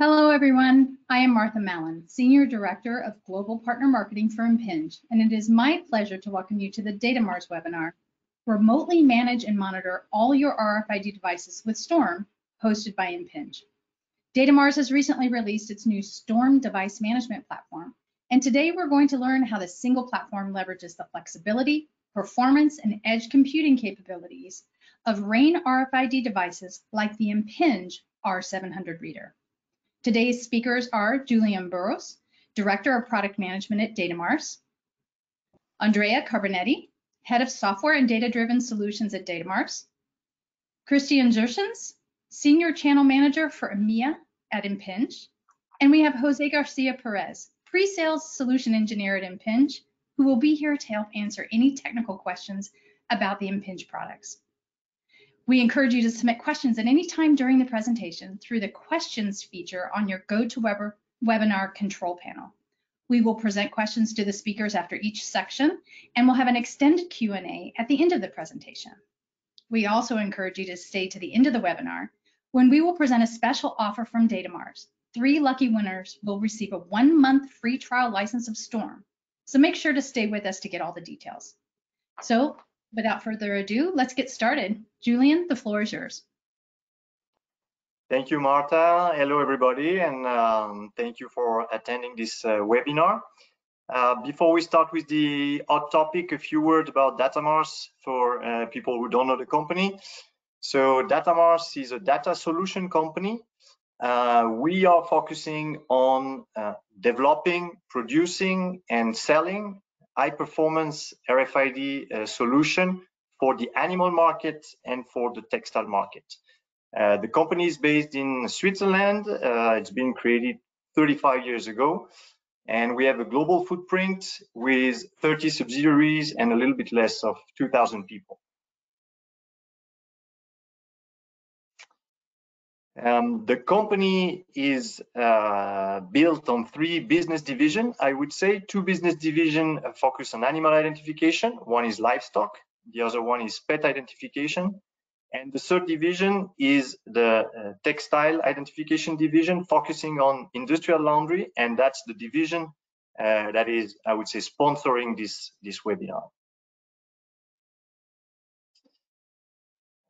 Hello, everyone. I am Martha Mallon, Senior Director of Global Partner Marketing for Impinj, and it is my pleasure to welcome you to the Datamars webinar, Remotely Manage and Monitor All Your RFID Devices with Storm, hosted by Impinj. Datamars has recently released its new Storm device management platform, and today we're going to learn how the single platform leverages the flexibility, performance, and edge computing capabilities of RAIN RFID devices like the Impinj R700 reader. Today's speakers are Julian Burrows, Director of Product Management at Datamars, Andrea Carbonetti, Head of Software and Data-Driven Solutions at Datamars, Christian Zurschens, Senior Channel Manager for EMEA at Impinj, and we have Jose Garcia Perez, Pre-Sales Solution Engineer at Impinj, who will be here to help answer any technical questions about the Impinj products. We encourage you to submit questions at any time during the presentation through the questions feature on your GoToWebinar control panel. We will present questions to the speakers after each section, and we'll have an extended Q&A at the end of the presentation. We also encourage you to stay to the end of the webinar when we will present a special offer from Datamars. Three lucky winners will receive a one-month free trial license of Storm. So make sure to stay with us to get all the details. So without further ado, let's get started. Julian, the floor is yours. Thank you, Marta. Hello, everybody, and um, thank you for attending this uh, webinar. Uh, before we start with the hot topic, a few words about Datamars for uh, people who don't know the company. So Datamars is a data solution company. Uh, we are focusing on uh, developing, producing, and selling high performance RFID uh, solution for the animal market and for the textile market. Uh, the company is based in Switzerland. Uh, it's been created 35 years ago. And we have a global footprint with 30 subsidiaries and a little bit less of 2,000 people. Um, the company is uh, built on three business division. I would say two business division focus on animal identification. One is livestock, the other one is pet identification. And the third division is the uh, textile identification division focusing on industrial laundry. And that's the division uh, that is, I would say, sponsoring this, this webinar.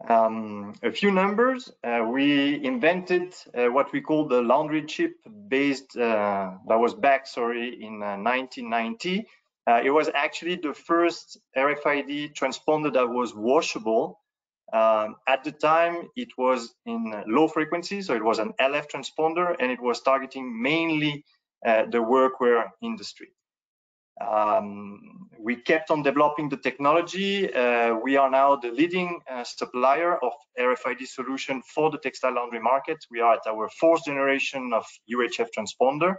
Um, a few numbers. Uh, we invented uh, what we call the laundry chip based, uh, that was back, sorry, in 1990. Uh, uh, it was actually the first RFID transponder that was washable. Um, at the time, it was in low frequency, so it was an LF transponder, and it was targeting mainly uh, the workwear industry. Um, we kept on developing the technology. Uh, we are now the leading uh, supplier of RFID solution for the textile laundry market. We are at our fourth generation of UHF transponder.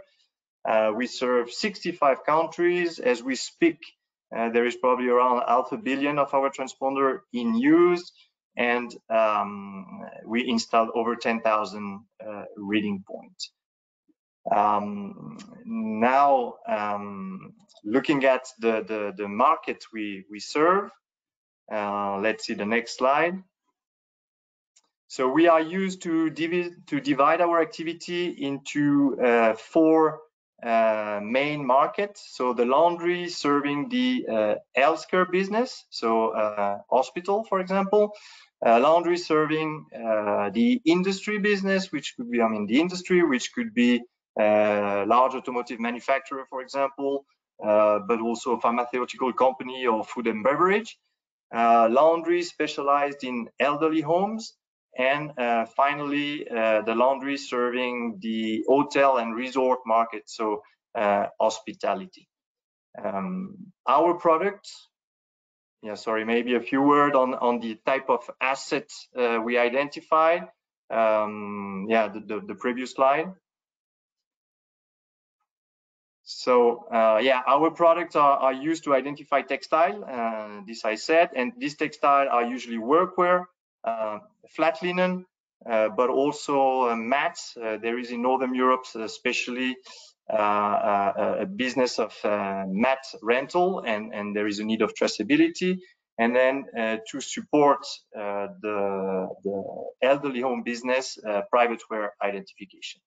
Uh, we serve 65 countries. As we speak, uh, there is probably around half a billion of our transponder in use, and um, we installed over 10,000 uh, reading points. Um, now, um, looking at the, the, the market we, we serve, uh, let's see the next slide. So we are used to, divi to divide our activity into uh, four uh, main markets. So the laundry serving the uh, healthcare business, so uh, hospital, for example. Uh, laundry serving uh, the industry business, which could be, I mean, the industry, which could be large automotive manufacturer, for example, uh, but also a pharmaceutical company or food and beverage. Uh, laundry specialized in elderly homes, and uh, finally uh, the laundry serving the hotel and resort market so uh, hospitality. Um, our products yeah sorry maybe a few words on on the type of assets we identified um, yeah the, the, the previous slide so uh, yeah, our products are, are, used to identify textile, uh, this I said, and these textile are usually workwear, uh, flat linen, uh, but also uh, mats. Uh, there is in Northern Europe, especially a business of mat rental, and, and there is a need of traceability. And then to support the, the, elderly home business, private wear identification.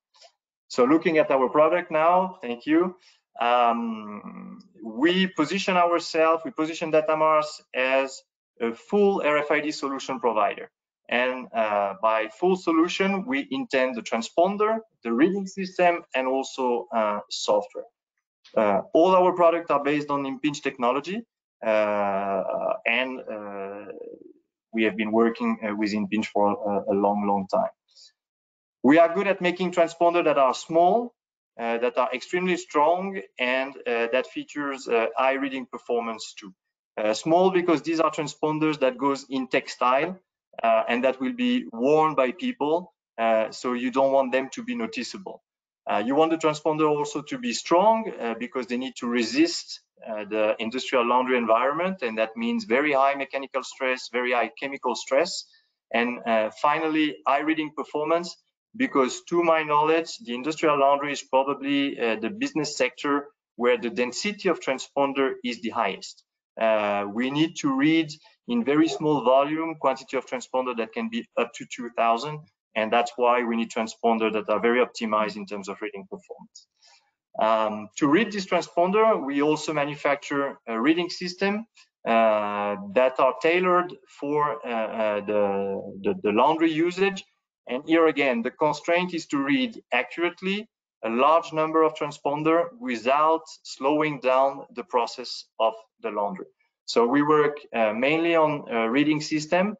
So looking at our product now, thank you. Um, we position ourselves, we position Datamars as a full RFID solution provider. And uh, by full solution, we intend the transponder, the reading system, and also uh, software. Uh, all our products are based on Impinj technology, uh, and uh, we have been working uh, with Impinj for a, a, long, long time. We are good at making transponders that are small, uh, that are extremely strong, and uh, that features uh, high reading performance too. small because these are transponders that goes in textile, uh, and that will be worn by people. Uh, so you don't want them to be noticeable. Uh, you want the transponder also to be strong because they need to resist the industrial laundry environment, and that means very high mechanical stress, very high chemical stress, and finally, high reading performance because to my knowledge, the industrial laundry is probably uh, the business sector where the density of transponder is the highest. Uh, we need to read in very small volume quantity of transponder that can be up to 2000 and that's why we need transponder that are very optimized in terms of reading performance. Um, to read this transponder, we also manufacture a reading system uh, that are tailored for uh, uh, the, the, the, laundry usage. And here again, the constraint is to read accurately a large number of transponder without slowing down the process of the laundry. So we work uh, mainly on a reading system,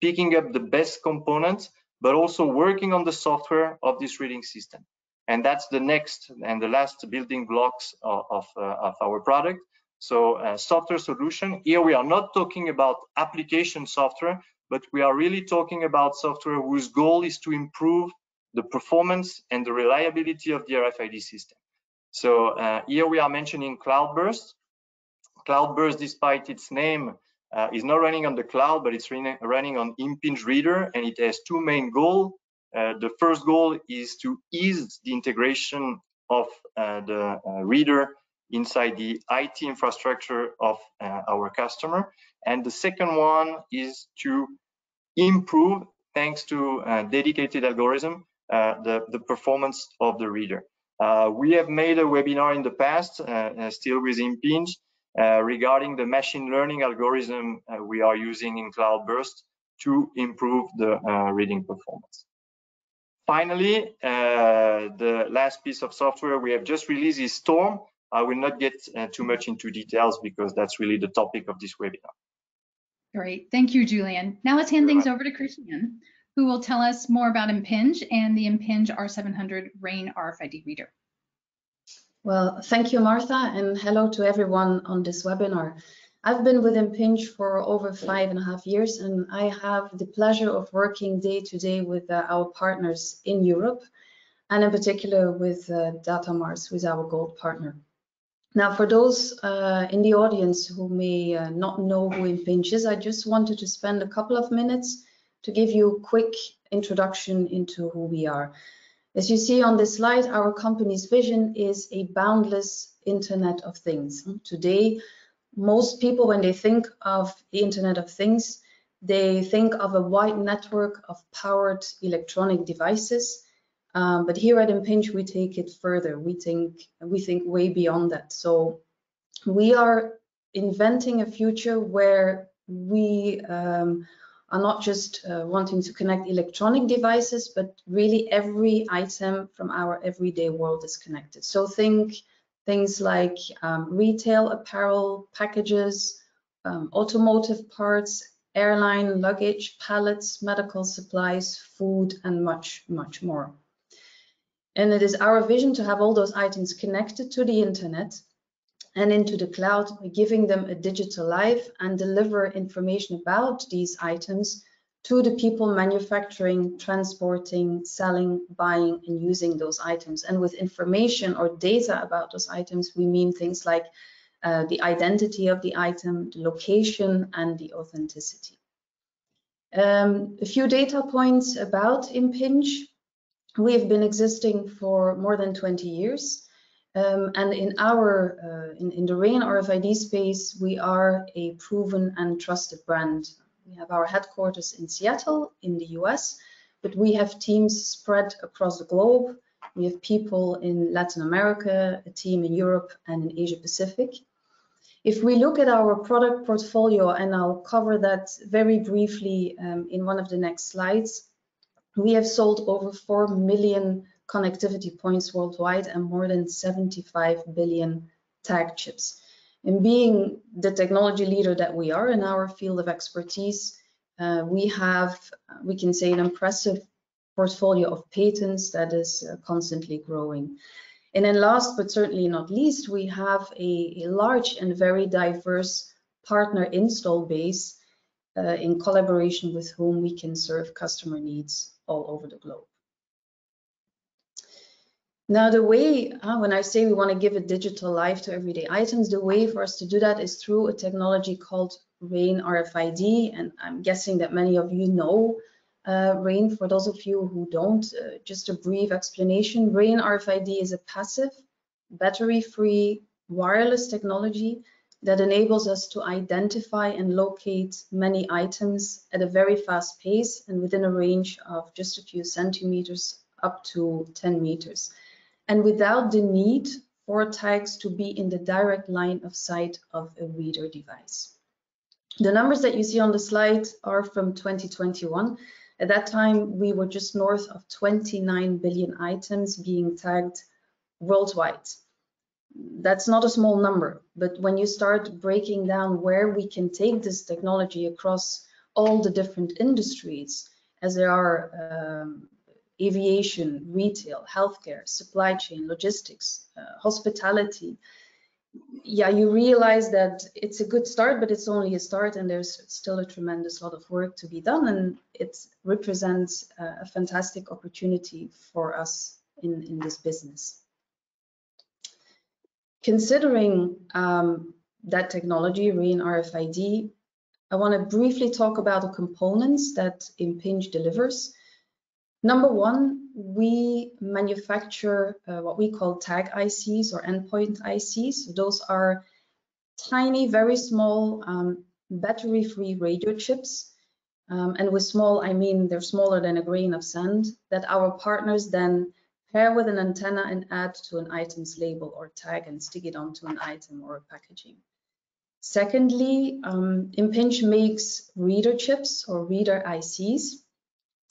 picking up the best components, but also working on the software of this reading system. And that's the next and the last building blocks of, of, uh, of our product. So uh, software solution, here we are not talking about application software, but we are really talking about software whose goal is to improve the performance and the reliability of the RFID system. So uh, here we are mentioning Cloudburst. Cloudburst, despite its name, uh, is not running on the cloud, but it's running on Impinj Reader, and it has two main goals. Uh, the first goal is to ease the integration of uh, the uh, reader inside the IT infrastructure of uh, our customer. And the second one is to improve, thanks to uh, dedicated algorithm, the, the performance of the reader. we have made a webinar in the past, still with Impinj, uh, regarding the machine learning algorithm uh, we are using in Cloudburst to improve the uh, reading performance. Finally, the last piece of software we have just released is Storm. I will not get too much into details because that's really the topic of this webinar. Great, thank you, Julian. Now let's hand things over to Christian, who will tell us more about Impinj and the Impinj R700 RAIN RFID reader. Well, thank you, Martha, and hello to everyone on this webinar. I've been with Impinj for over five and a half years, and I have the pleasure of working day to day with uh, our partners in Europe, and in particular with uh, Datamars, who is our gold partner. Now, for those uh, in the audience who may uh, not know who Impinj is, I just wanted to spend a couple of minutes to give you a quick introduction into who we are. As you see on this slide, our company's vision is a boundless Internet of Things. Today, most people, when they think of the Internet of Things, they think of a wide network of powered electronic devices. Um, but here at Impinj, we take it further. We think we think way beyond that. So we are inventing a future where we um, are not just uh, wanting to connect electronic devices, but really every item from our everyday world is connected. So think things like um, retail apparel, packages, um, automotive parts, airline luggage, pallets, medical supplies, food, and much, much more. And it is our vision to have all those items connected to the internet and into the cloud, giving them a digital life and deliver information about these items to the people manufacturing, transporting, selling, buying, and using those items. And with information or data about those items, we mean things like uh, the identity of the item, the location, and the authenticity. Um, a few data points about Impinj. We have been existing for more than 20 years. Um, and in our uh, in, in the RAIN RFID space, we are a proven and trusted brand. We have our headquarters in Seattle in the US, but we have teams spread across the globe We have people in Latin America, a team in Europe and in Asia Pacific. If we look at our product portfolio, and I'll cover that very briefly um, in one of the next slides, we have sold over 4 million connectivity points worldwide and more than 75 billion tag chips. And being the technology leader that we are in our field of expertise, uh, we have, we can say, an impressive portfolio of patents that is uh, constantly growing. And then last but certainly not least, we have a, a large and very diverse partner install base uh, in collaboration with whom we can serve customer needs all over the globe. Now, the way, uh, when I say we want to give a digital life to everyday items, the way for us to do that is through a technology called RAIN RFID. And I'm guessing that many of you know uh, RAIN, for those of you who don't, uh, just a brief explanation. RAIN RFID is a passive, battery-free, wireless technology that enables us to identify and locate many items at a very fast pace and within a range of just a few centimeters up to 10 meters. And without the need for tags to be in the direct line of sight of a reader device. The numbers that you see on the slide are from 2021 at that time, we were just north of 29 billion items being tagged worldwide. That's not a small number, but when you start breaking down where we can take this technology across all the different industries, as there are um, aviation, retail, healthcare, supply chain, logistics, uh, hospitality, yeah, you realize that it's a good start, but it's only a start and there's still a tremendous lot of work to be done. And it represents a fantastic opportunity for us in, in this business. Considering um, that technology, RAIN RFID, I want to briefly talk about the components that Impinj delivers. Number one, we manufacture uh, what we call tag ICs or endpoint ICs. Those are tiny, very small um, battery-free radio chips. Um, and with small, I mean they're smaller than a grain of sand that our partners then pair with an antenna and add to an item's label or tag and stick it onto an item or a packaging. Secondly, um, Impinj makes reader chips or reader ICs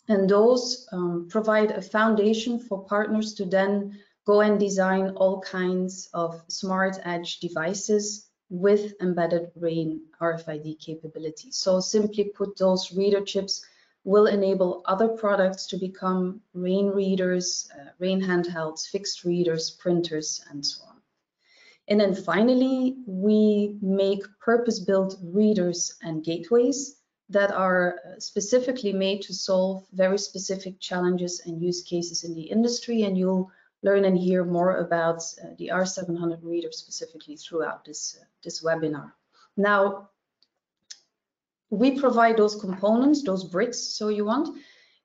and those um, provide a foundation for partners to then go and design all kinds of smart edge devices with embedded RAIN RFID capabilities. So simply put, those reader chips will enable other products to become RAIN readers, uh, RAIN handhelds, fixed readers, printers, and so on. And then finally, we make purpose-built readers and gateways that are uh, specifically made to solve very specific challenges and use cases in the industry. And you'll learn and hear more about uh, the R700 reader specifically throughout this, uh, this webinar. Now, we provide those components, those bricks, so you want.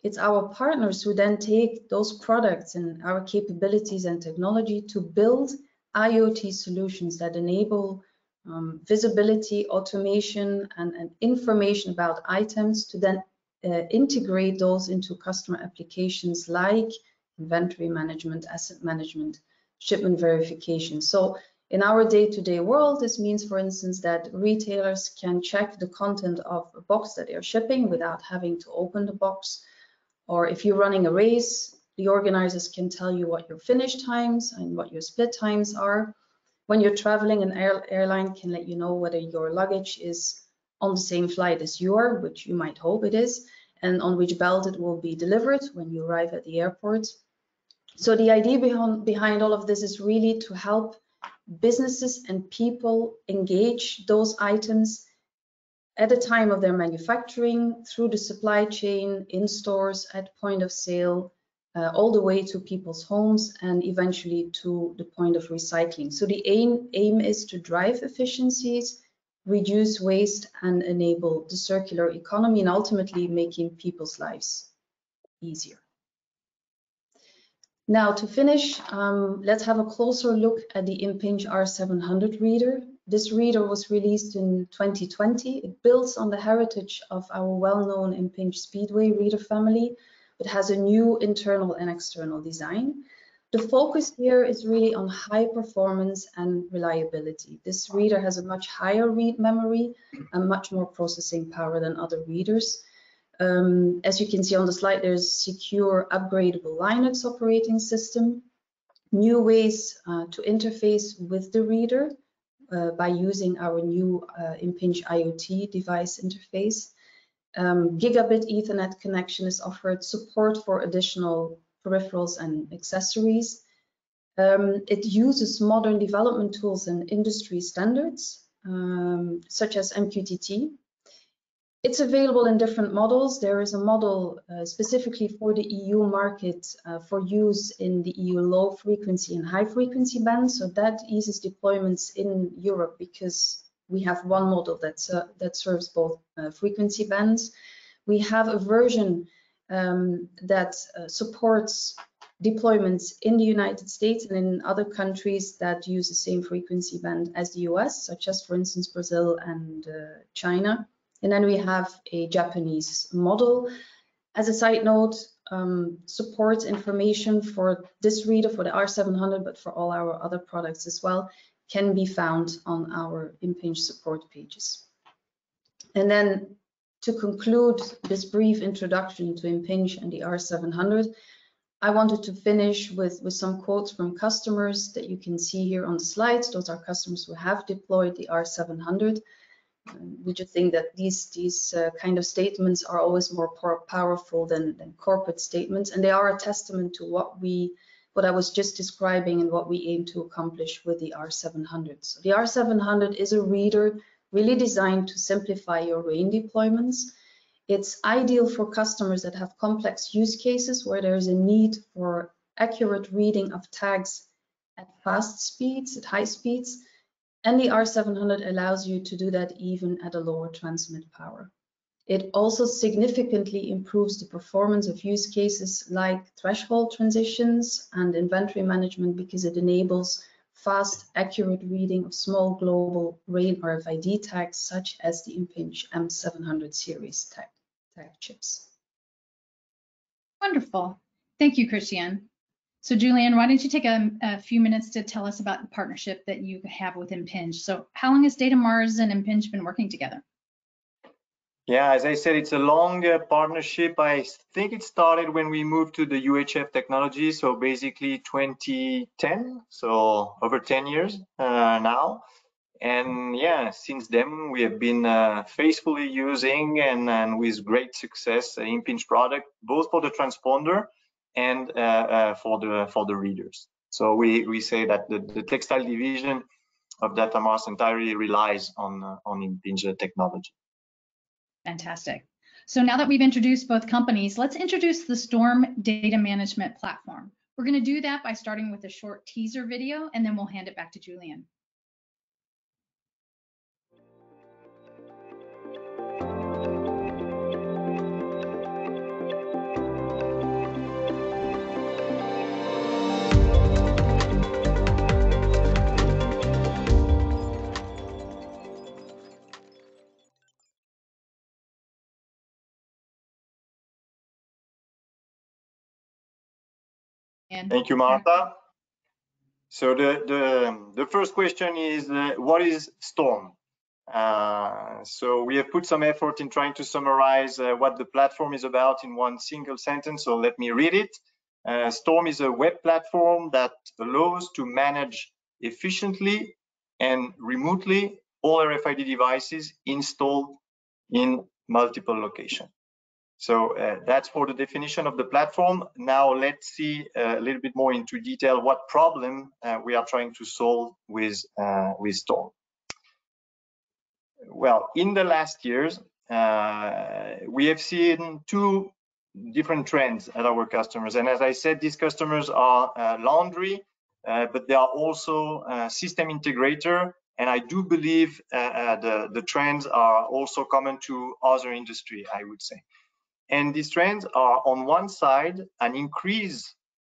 It's our partners who then take those products and our capabilities and technology to build IoT solutions that enable um, visibility, automation, and, and, information about items to then uh, integrate those into customer applications like inventory management, asset management, shipment verification. So in our day-to-day -day world, this means, for instance, that retailers can check the content of a box that they're shipping without having to open the box. Or if you're running a race, the organizers can tell you what your finish times and what your split times are. When you're traveling, an air, airline can let you know whether your luggage is on the same flight as you are, which you might hope it is, and on which belt it will be delivered when you arrive at the airport. So the idea behind, behind all of this is really to help businesses and people engage those items at the time of their manufacturing, through the supply chain, in stores, at point of sale, uh, all the way to people's homes and eventually to the point of recycling. So the aim, aim is to drive efficiencies, reduce waste and enable the circular economy and ultimately making people's lives easier. Now to finish, um, let's have a closer look at the Impinj R700 reader. This reader was released in 2020. It builds on the heritage of our well-known Impinj Speedway reader family, but has a new internal and external design. The focus here is really on high performance and reliability. This reader has a much higher read memory and much more processing power than other readers. Um, as you can see on the slide, there's secure upgradable Linux operating system, new ways uh, to interface with the reader uh, by using our new uh, Impinj IoT device interface. Um, gigabit Ethernet connection is offered, support for additional peripherals and accessories. Um, it uses modern development tools and industry standards, um, such as MQTT, it's available in different models. There is a model uh, specifically for the EU market uh, for use in the EU low frequency and high frequency bands. So that eases deployments in Europe because we have one model that's, uh, that serves both uh, frequency bands. We have a version um, that uh, supports deployments in the United States and in other countries that use the same frequency band as the US, such as, for instance, Brazil and uh, China. And then we have a Japanese model. As a side note, um, supports information for this reader, for the R700, but for all our other products as well, can be found on our Impinj support pages. And then to conclude this brief introduction to Impinj and the R700, I wanted to finish with, with some quotes from customers that you can see here on the slides. Those are customers who have deployed the R700 we just think that these these uh, kind of statements are always more powerful than, than corporate statements, and they are a testament to what we what I was just describing and what we aim to accomplish with the R700. So the R700 is a reader really designed to simplify your RAIN deployments. It's ideal for customers that have complex use cases where there is a need for accurate reading of tags at fast speeds, at high speeds, and the R700 allows you to do that even at a lower transmit power. It also significantly improves the performance of use cases like threshold transitions and inventory management because it enables fast, accurate reading of small global RAIN RFID tags such as the Impinj M700 series tag, tag chips. Wonderful. Thank you, Christian. So Julian, why don't you take a, a, few minutes to tell us about the partnership that you have with Impinj. So how long has Datamars and Impinj been working together? Yeah, as I said, it's a long uh, partnership. I think it started when we moved to the UHF technology, so basically 2010, so over 10 years uh, now. And yeah, since then we have been uh, faithfully using and, and with great success uh, Impinj product, both for the transponder and uh, uh, for the for the readers. So we we say that the, the textile division of Datamars entirely relies on uh, on Impinj technology. Fantastic. So now that we've introduced both companies, let's introduce the Storm data management platform. We're going to do that by starting with a short teaser video, and then we'll hand it back to Julian. And Thank you, Martha. So the, the, the first question is, uh, what is Storm? Uh, so we have put some effort in trying to summarize uh, what the platform is about in one single sentence. So let me read it. Uh, Storm is a web platform that allows to manage efficiently and remotely all RFID devices installed in multiple locations. So uh, that's for the definition of the platform. Now let's see uh, a little bit more into detail what problem uh, we are trying to solve with, uh, with Storm. Well, in the last years, uh, we have seen two different trends at our customers. And as I said, these customers are uh, laundry, but they are also system integrator. And I do believe the, the trends are also common to other industry, I would say. And these trends are on one side, an increase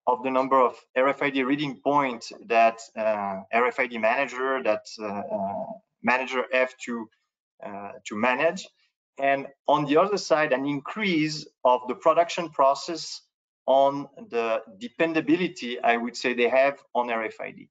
of the number of RFID reading points that uh, RFID manager, that uh, uh, manager have to, uh, to manage. And on the other side, an increase of the production process on the dependability, I would say, they have on RFID.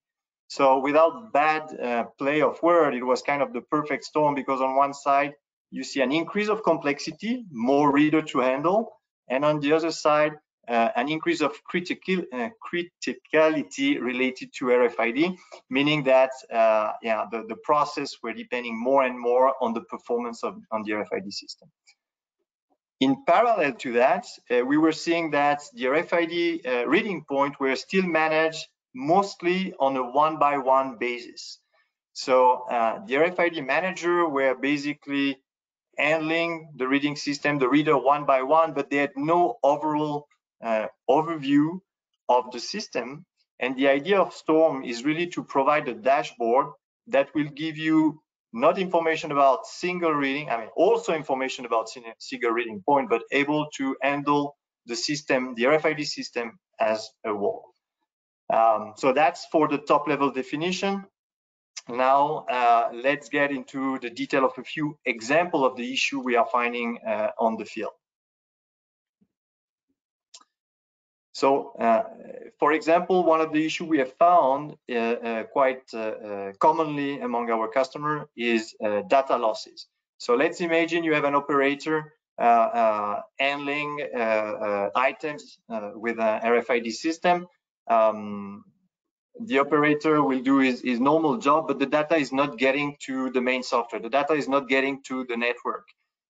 So without bad uh, play of word, it was kind of the perfect storm because on one side, you see an increase of complexity, more reader to handle, and on the other side, uh, an increase of critical, uh, criticality related to RFID, meaning that uh, yeah, the, the process were depending more and more on the performance of on the RFID system. In parallel to that, uh, we were seeing that the RFID uh, reading point were still managed mostly on a one-by-one -one basis. So uh, the RFID manager were basically handling the reading system, the reader one by one, but they had no overall uh, overview of the system. And the idea of Storm is really to provide a dashboard that will give you not information about single reading, I mean, also information about single reading point, but able to handle the system, the RFID system as a whole. Um, so that's for the top level definition. Now uh, let's get into the detail of a few example of the issue we are finding uh, on the field. So, uh, for example, one of the issue we have found uh, uh, quite uh, commonly among our customer is data losses. So let's imagine you have an operator handling items with an RFID system. Um, the operator will do his, his, normal job, but the data is not getting to the main software. The data is not getting to the network.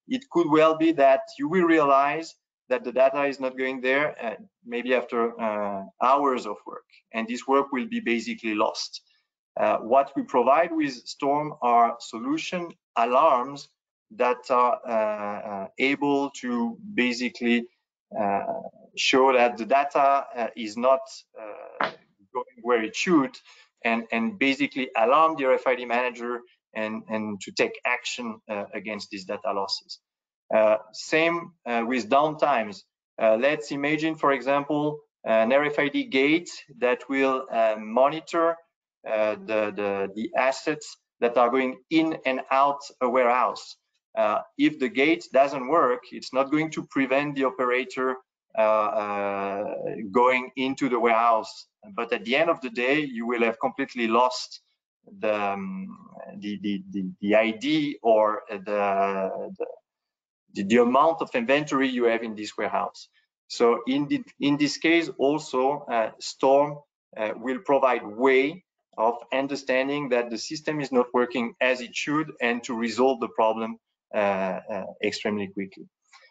It could well be that you will realize that the data is not going there uh, maybe after uh, hours of work and this work will be basically lost uh, what we provide with storm are solution alarms that are uh, uh, able to basically uh, show that the data is not going where it should and and basically alarm the RFID manager and and to take action against these data losses uh, same uh, with downtimes. Uh, let's imagine, for example, an RFID gate that will monitor the, the, the assets that are going in and out a warehouse. Uh, if the gate doesn't work, it's not going to prevent the operator uh, uh, going into the warehouse. But at the end of the day, you will have completely lost the um, the, the, the, the ID or the, the the, the amount of inventory you have in this warehouse. So in, the, in this case, also uh, Storm uh, will provide way of understanding that the system is not working as it should and to resolve the problem uh, uh extremely quickly.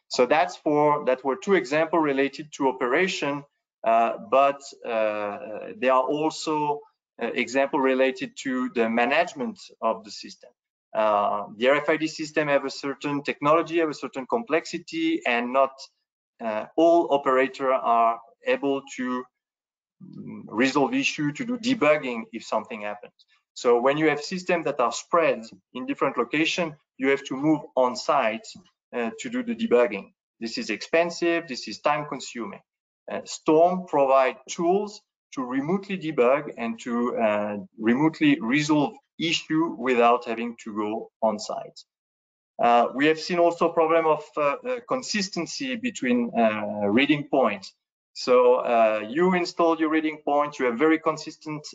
So that's for that were two examples related to operation, uh, but uh, there are also examples related to the management of the system. Uh, the RFID system have a certain technology, have a certain complexity, and not uh, all operators are able to mm, resolve issue, to do debugging if something happens. So when you have systems that are spread in different locations, you have to move on site uh, to do the debugging. This is expensive, this is time consuming. Uh, Storm provide tools to remotely debug and to uh, remotely resolve issue without having to go on site. Uh, we have seen also problem of uh, uh consistency between uh, reading points. So uh, you install your reading point, you have very consistent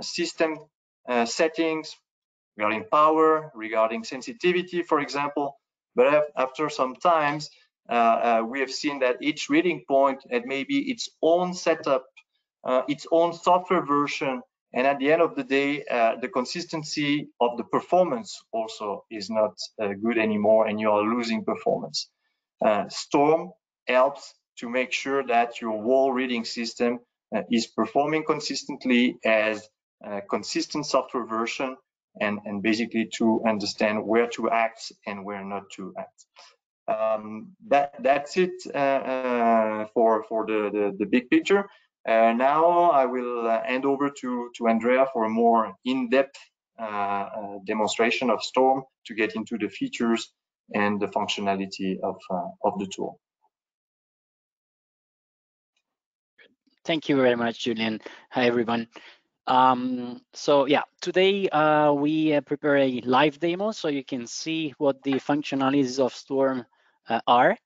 system settings regarding power, regarding sensitivity, for example. But after some times, we have seen that each reading point had maybe its own setup, its own software version, and at the end of the day, uh, the consistency of the performance also is not uh, good anymore and you are losing performance. Uh, Storm helps to make sure that your wall reading system uh, is performing consistently as a consistent software version and, and basically to understand where to act and where not to act. Um, that, that's it uh, uh, for, for the, the, the big picture. Uh, now I will uh, hand over to, to Andrea for a more in-depth uh, demonstration of Storm to get into the features and the functionality of, of the tool. Thank you very much, Julian. Hi, everyone. Um, so yeah, today uh, we uh, prepare a live demo so you can see what the functionalities of Storm uh, are.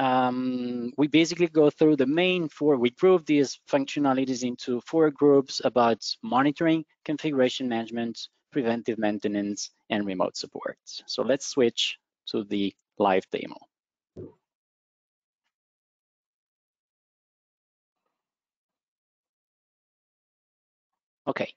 um, we basically go through the main four, we group these functionalities into four groups about monitoring, configuration management, preventive maintenance, and remote support. So let's switch to the live demo. Okay,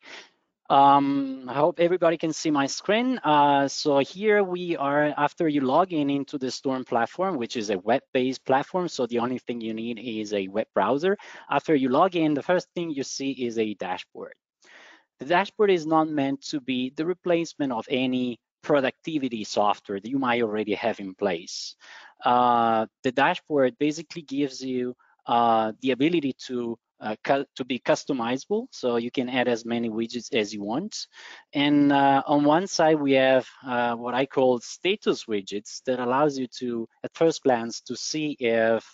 um, I hope everybody can see my screen. Uh, so here we are after you log in into the Storm platform, which is a web-based platform. So the only thing you need is a web browser. After you log in, the first thing you see is a dashboard. The dashboard is not meant to be the replacement of any productivity software that you might already have in place. Uh, the dashboard basically gives you the ability to uh, to be customizable. So you can add as many widgets as you want. And uh, on one side, we have uh, what I call status widgets that allows you to, at first glance, to see if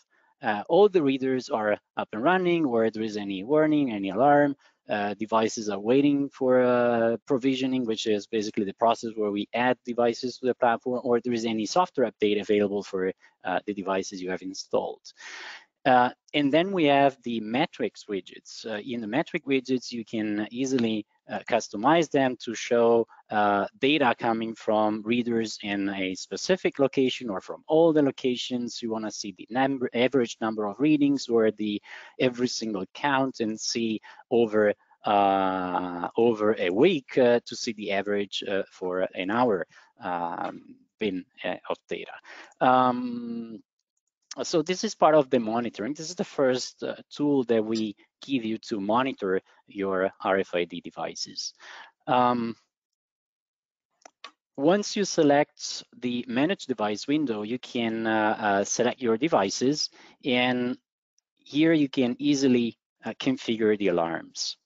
uh, all the readers are up and running or there is any warning, any alarm, uh, devices are waiting for uh, provisioning, which is basically the process where we add devices to the platform, or there is any software update available for uh, the devices you have installed. Uh, and then we have the metrics widgets. Uh, in the metric widgets, you can easily uh, customize them to show uh, data coming from readers in a specific location or from all the locations. You want to see the number, average number of readings or the every single count and see over uh, over a week uh, to see the average for an hour um, bin of data. Um, so this is part of the monitoring. This is the first uh, tool that we give you to monitor your RFID devices. Um, once you select the manage device window, you can uh, uh, select your devices and here you can easily uh, configure the alarms.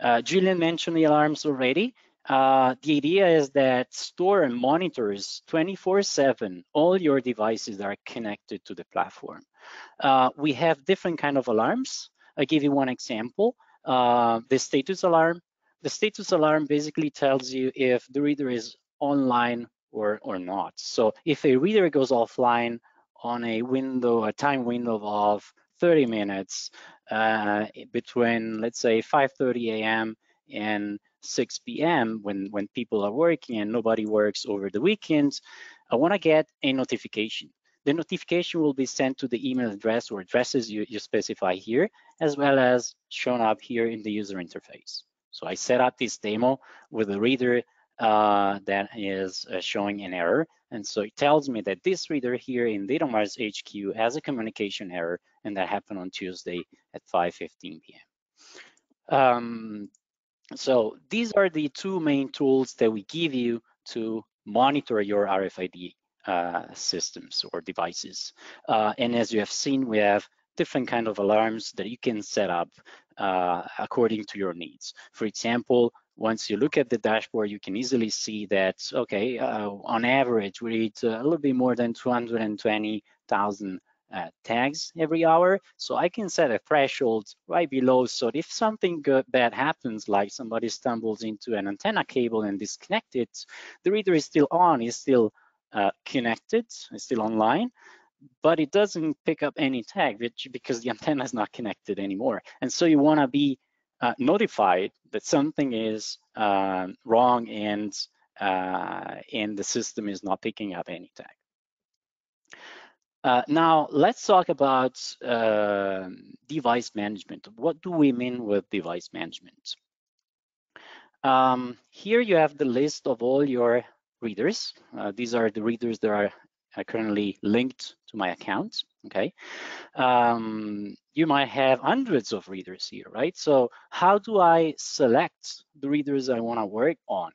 Uh, Julian mentioned the alarms already. Uh, the idea is that Storm monitors 24/7 all your devices that are connected to the platform. Uh, we have different kind of alarms. I'll give you one example. Uh, the status alarm. The status alarm basically tells you if the reader is online or, or not. So if a reader goes offline on a window, a time window of 30 minutes uh, between, let's say, 5.30 a.m. and 6 p.m. when when people are working and nobody works over the weekends, I want to get a notification. The notification will be sent to the email address or addresses you, you specify here, as well as shown up here in the user interface. So I set up this demo with a reader uh, that is uh, showing an error. And so it tells me that this reader here in Datamars HQ has a communication error, and that happened on Tuesday at 5.15 p.m. Um, so these are the two main tools that we give you to monitor your RFID uh, systems or devices. Uh, and as you have seen, we have different kind of alarms that you can set up uh, according to your needs. For example, once you look at the dashboard, you can easily see that, okay, uh, on average, we read a little bit more than 220,000 uh, tags every hour. So I can set a threshold right below. So if something good, bad happens, like somebody stumbles into an antenna cable and disconnect it, the reader is still on, is still uh, connected, is still online, but it doesn't pick up any tag which, because the antenna is not connected anymore. And so you want to be uh, notified that something is uh, wrong and uh, and the system is not picking up any tag. Uh, now, let's talk about uh, device management. What do we mean with device management? Um, here you have the list of all your readers. Uh, these are the readers that are currently linked to my account, okay? Um, you might have hundreds of readers here, right? So how do I select the readers I wanna work on?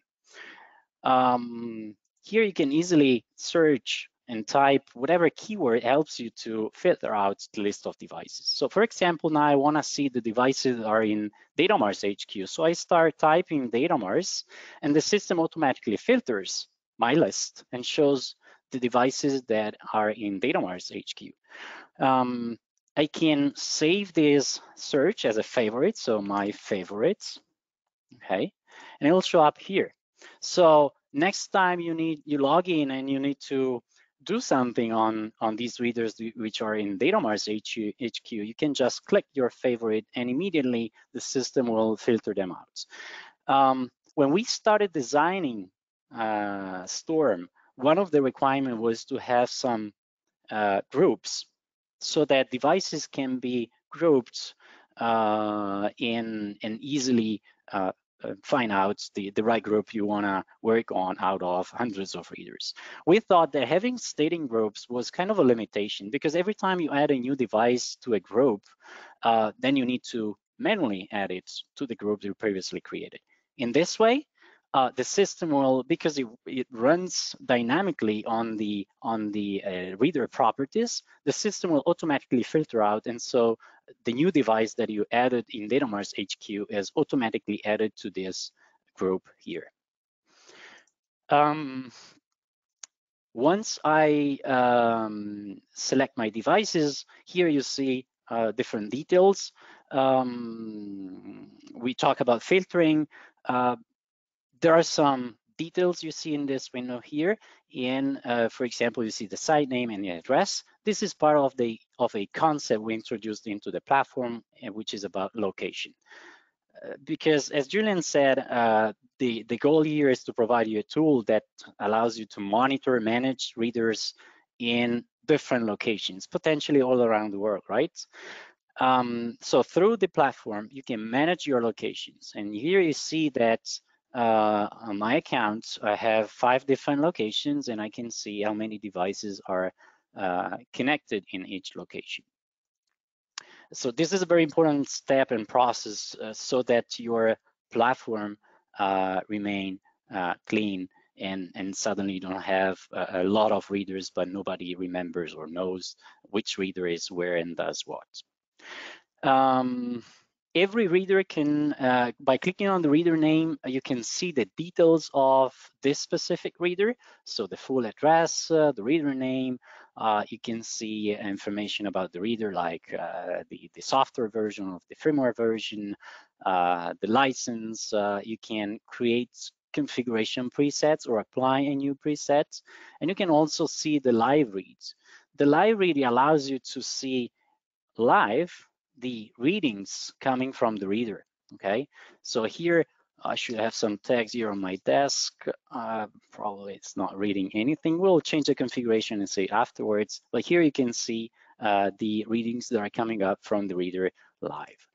Um, here you can easily search and type whatever keyword helps you to filter out the list of devices. So for example, now I wanna see the devices that are in Datamars HQ. So I start typing Datamars and the system automatically filters my list and shows the devices that are in Datamars HQ. Um, I can save this search as a favorite, so my favorites, okay? And it will show up here. So next time you need, you log in and you need to do something on, on these readers which are in Datamars HQ, you can just click your favorite and immediately the system will filter them out. Um, when we started designing uh, Storm, one of the requirements was to have some uh, groups so that devices can be grouped uh, in and easily uh, find out the, the right group you want to work on out of hundreds of readers. We thought that having staging groups was kind of a limitation because every time you add a new device to a group, uh, then you need to manually add it to the group you previously created. In this way, uh, the system will, because it, it, runs dynamically on the on the uh, reader properties, the system will automatically filter out, and so the new device that you added in Datamars HQ is automatically added to this group here. Um, once I um, select my devices, here you see uh, different details. Um, we talk about filtering. Uh, there are some details you see in this window here. In, uh, for example, you see the site name and the address. This is part of the of a concept we introduced into the platform, uh, which is about location. Uh, because as Julian said, uh, the, the goal here is to provide you a tool that allows you to monitor, manage readers in different locations, potentially all around the world, right? Um, so through the platform, you can manage your locations. And here you see that uh, on my account, I have five different locations and I can see how many devices are uh, connected in each location. So this is a very important step and process uh, so that your platform uh, remain uh, clean and, and suddenly you don't have a, a, lot of readers, but nobody remembers or knows which reader is where and does what. Um, every reader can, uh, by clicking on the reader name, uh, you can see the details of this specific reader. So the full address, uh, the reader name, uh, you can see information about the reader like uh, the, the software version of the firmware version, uh, the license. you can create configuration presets or apply a new preset. And you can also see the live reads. The live read allows you to see live the readings coming from the reader, okay? So here, I should have some tags here on my desk. Uh, probably it's not reading anything. We'll change the configuration and see afterwards. But here you can see uh, the readings that are coming up from the reader live.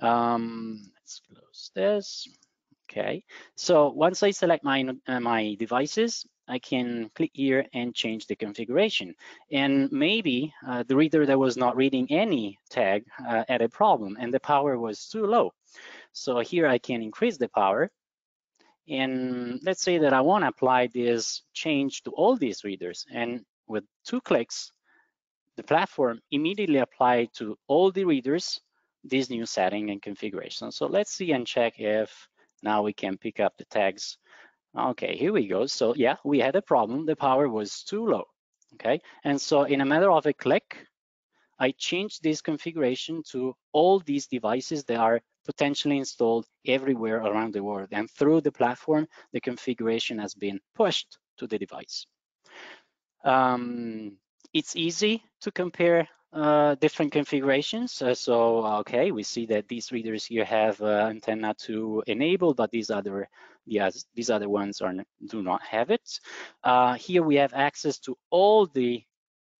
Um, let's close this. Okay, so once I select my, uh, my devices, I can click here and change the configuration. And maybe uh, the reader that was not reading any tag uh, had a problem and the power was too low. So here I can increase the power. And let's say that I want to apply this change to all these readers. And with two clicks, the platform immediately applied to all the readers this new setting and configuration. So let's see and check if now we can pick up the tags Okay, here we go. So yeah, we had a problem. The power was too low. Okay, and so in a matter of a click, I changed this configuration to all these devices that are potentially installed everywhere around the world. And through the platform, the configuration has been pushed to the device. Um, it's easy to compare uh, different configurations. Uh, so, okay, we see that these readers here have uh, antenna 2 enabled, but these other yes, these other ones are do not have it. Uh, here we have access to all the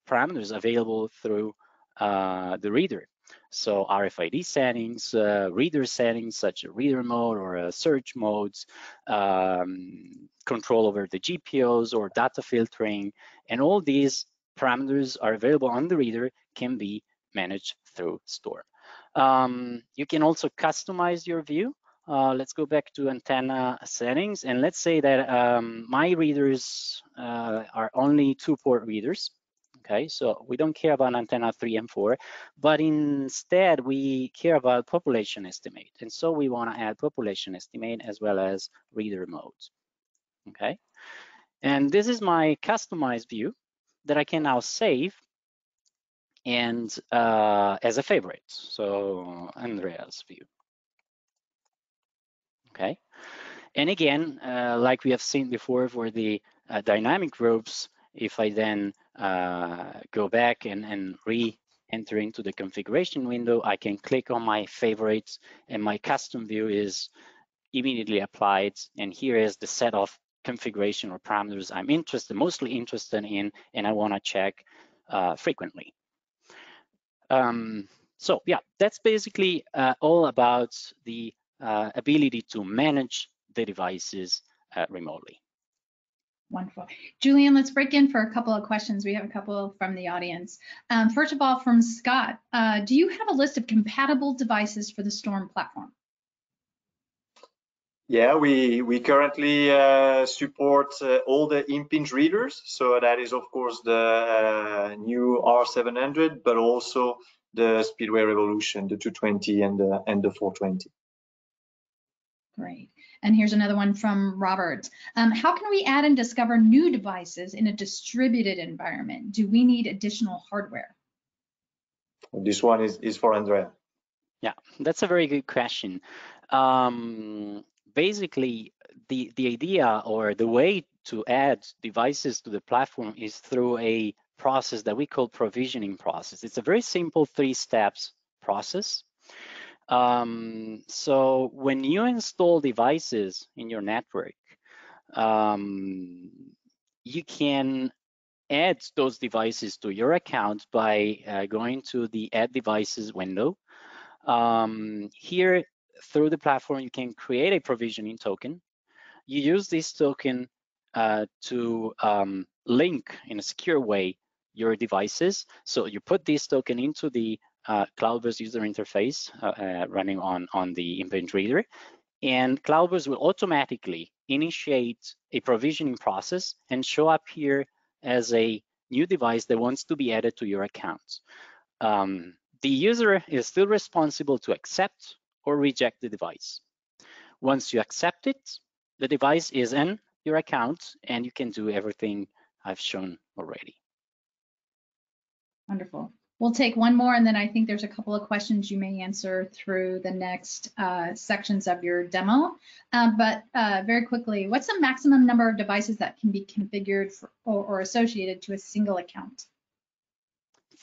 parameters available through uh, the reader. So RFID settings, uh, reader settings such as reader mode or search modes, um, control over the GPOs or data filtering, and all these parameters are available on the reader can be managed through Storm. Um, you can also customize your view. Uh, let's go back to antenna settings and let's say that um, my readers uh, are only two port readers. Okay, so we don't care about antenna three and four, but instead we care about population estimate. And so we want to add population estimate as well as reader modes. Okay, and this is my customized view that I can now save and uh, as a favorite. So Andrea's view. Okay. And again, uh, like we have seen before for the uh, dynamic groups, if I then uh, go back and, and re-enter into the configuration window, I can click on my favorites and my custom view is immediately applied. And here is the set of configuration or parameters I'm interested, mostly interested in, and I wanna check uh, frequently. Um, so yeah, that's basically uh, all about the uh, ability to manage the devices uh, remotely. Wonderful. Julian, let's break in for a couple of questions. We have a couple from the audience. Um, first of all, from Scott, uh, do you have a list of compatible devices for the Storm platform? Yeah, we we currently uh, support uh, all the Impinj readers. So that is, of course, the uh, new R700, but also the Speedway Revolution, the 220 and the and the 420. Great. And here's another one from Robert. Um, how can we add and discover new devices in a distributed environment? Do we need additional hardware? This one is, is for Andrea. Yeah, that's a very good question. Um, basically, the, the idea or the way to add devices to the platform is through a process that we call provisioning process. It's a very simple three steps process. Um, so when you install devices in your network, um, you can add those devices to your account by uh, going to the add devices window. Um, here through the platform, you can create a provisioning token. You use this token uh, to um, link in a secure way your devices. So you put this token into the uh, Cloudburst user interface uh, uh, running on, on the Impinj reader. And Cloudburst will automatically initiate a provisioning process and show up here as a new device that wants to be added to your account. Um, the user is still responsible to accept or reject the device. Once you accept it, the device is in your account and you can do everything I've shown already. Wonderful. We'll take one more, and then I think there's a couple of questions you may answer through the next uh, sections of your demo. Uh, but uh, very quickly, what's the maximum number of devices that can be configured for, or, or, associated to a single account?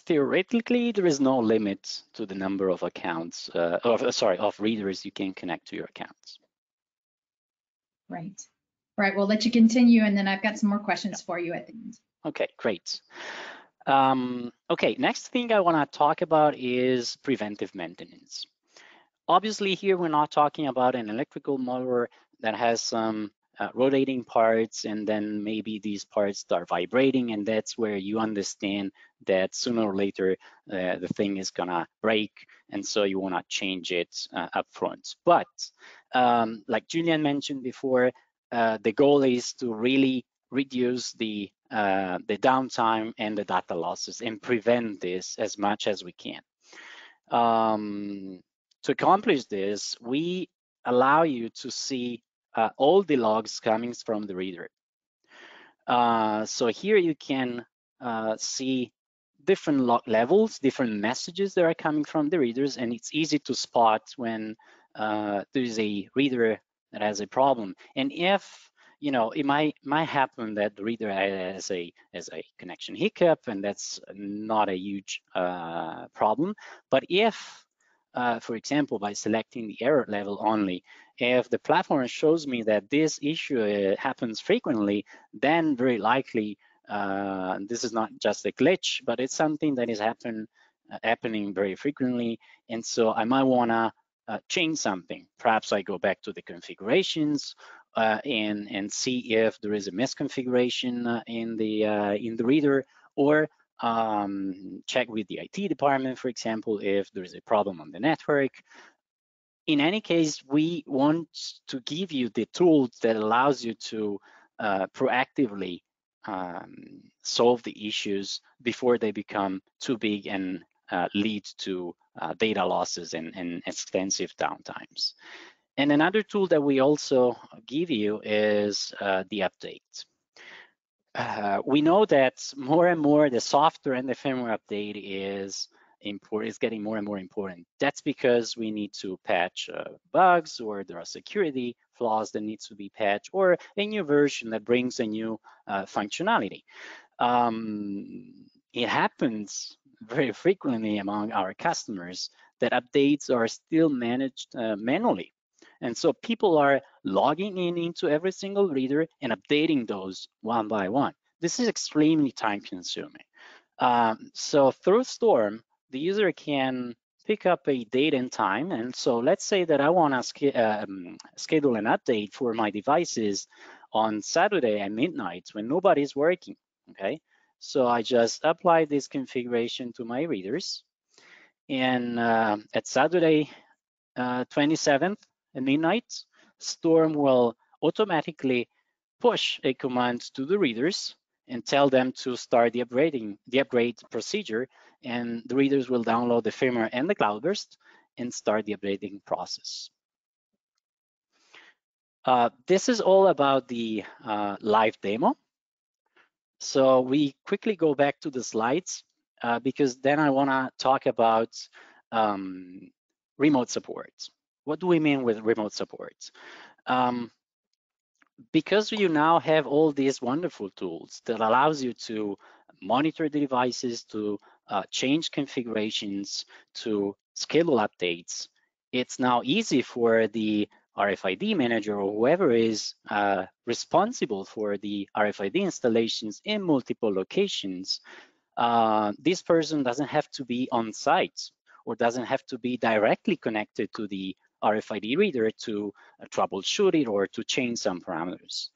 Theoretically, there is no limit to the number of accounts, uh, of, sorry, of readers you can connect to your accounts. Right. Right, we'll let you continue, and then I've got some more questions for you at the end. Okay, great. Um, okay, next thing I want to talk about is preventive maintenance. Obviously, here we're not talking about an electrical motor that has some uh, rotating parts and then maybe these parts start vibrating and that's where you understand that sooner or later uh, the thing is gonna break and so you want to change it uh, up front. But um, like Julian mentioned before, uh, the goal is to really reduce the uh, the downtime and the data losses and prevent this as much as we can. Um, to accomplish this, we allow you to see uh, all the logs coming from the reader. Uh, so here you can uh, see different log levels, different messages that are coming from the readers, and it's easy to spot when uh, there is a reader that has a problem. And if you know, it might might happen that the reader has a has a connection hiccup, and that's not a huge uh, problem. But if, uh, for example, by selecting the error level only, if the platform shows me that this issue uh, happens frequently, then very likely uh, this is not just a glitch, but it's something that is happen, uh, happening very frequently, and so I might wanna uh, change something. Perhaps I go back to the configurations and and see if there is a misconfiguration in the in the reader or um, check with the IT department, for example, if there is a problem on the network. In any case, we want to give you the tools that allows you to uh, proactively um, solve the issues before they become too big and uh, lead to uh, data losses and, and extensive downtimes. And another tool that we also give you is uh, the update. Uh, we know that more and more the software and the firmware update is important, is getting more and more important. That's because we need to patch uh, bugs or there are security flaws that needs to be patched or a new version that brings a new uh, functionality. Um, it happens very frequently among our customers that updates are still managed uh, manually. And so people are logging in into every single reader and updating those one by one. This is extremely time consuming. Um, so through Storm, the user can pick up a date and time. And so let's say that I want to um, schedule an update for my devices on Saturday at midnight when nobody's working, okay? So I just apply this configuration to my readers. And uh, at Saturday uh, 27th at midnight, Storm will automatically push a command to the readers and tell them to start the upgrading, the upgrade procedure, and the readers will download the firmware and the Cloudburst and start the upgrading process. Uh, this is all about the uh, live demo. So we quickly go back to the slides uh, because then I want to talk about um, remote support. What do we mean with remote support? Um, because you now have all these wonderful tools that allows you to monitor the devices, to uh, change configurations, to schedule updates, it's now easy for the RFID manager or whoever is uh, responsible for the RFID installations in multiple locations. Uh, this person doesn't have to be on site or doesn't have to be directly connected to the RFID reader to uh, troubleshoot it or to change some parameters.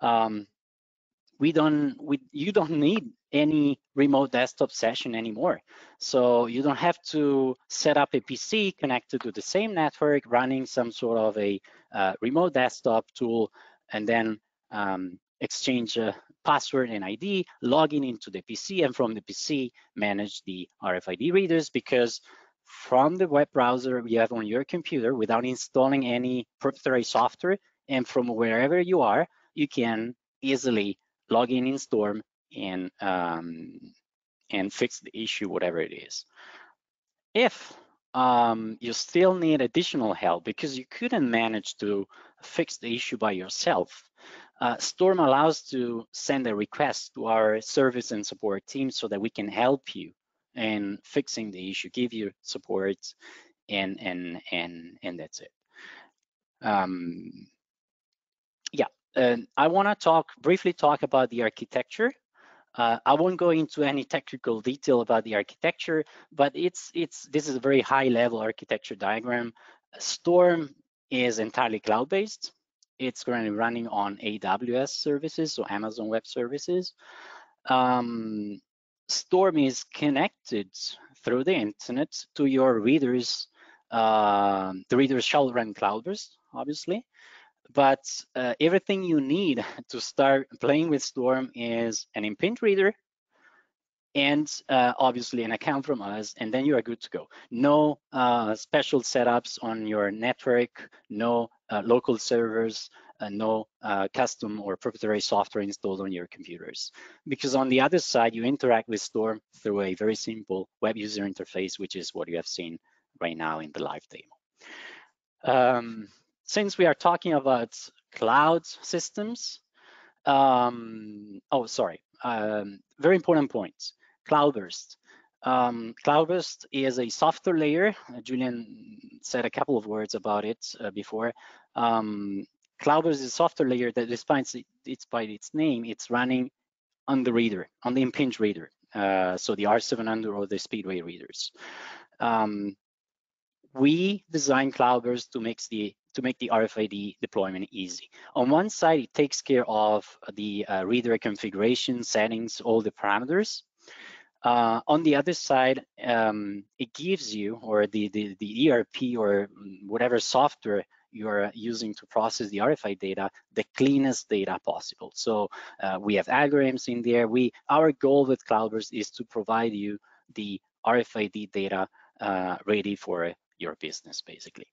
Um, we don't, we, you don't need any remote desktop session anymore. So you don't have to set up a PC connected to the same network, running some sort of a uh, remote desktop tool, and then um, exchange a password and ID, logging into the PC, and from the PC, manage the RFID readers because from the web browser you have on your computer without installing any proprietary software and from wherever you are, you can easily log in in Storm and, um, and fix the issue, whatever it is. If um, you still need additional help because you couldn't manage to fix the issue by yourself, uh, Storm allows to send a request to our service and support team so that we can help you and fixing the issue, give you support, and and and and that's it. Um, yeah, and I want to talk briefly talk about the architecture. Uh, I won't go into any technical detail about the architecture, but it's it's this is a very high level architecture diagram. Storm is entirely cloud-based. It's currently running on AWS services, so Amazon Web Services. Um, Storm is connected through the internet to your readers. Uh, the readers shall run Cloudburst, obviously, but uh, everything you need to start playing with Storm is an Impinj reader and uh, obviously an account from us, and then you are good to go. No uh, special setups on your network, no uh, local servers, uh, no uh, custom or proprietary software installed on your computers. Because on the other side, you interact with Storm through a very simple web user interface, which is what you have seen right now in the live demo. Um, since we are talking about cloud systems, um, oh, sorry, um, very important point, Cloudburst. Um, Cloudburst is a software layer. Julian said a couple of words about it uh, before. Um, Cloudburst is a software layer that despite it's by its name, it's running on the reader, on the Impinj reader. Uh, so the R700 or the Speedway readers. Um, we designed Cloudburst to make the to make the RFID deployment easy. On one side, it takes care of the uh, reader configuration settings, all the parameters. Uh, on the other side, um, it gives you, or the, the, the ERP or whatever software you're using to process the RFID data, the cleanest data possible. So uh, we have algorithms in there. We Our goal with Cloudburst is to provide you the RFID data uh, ready for your business, basically.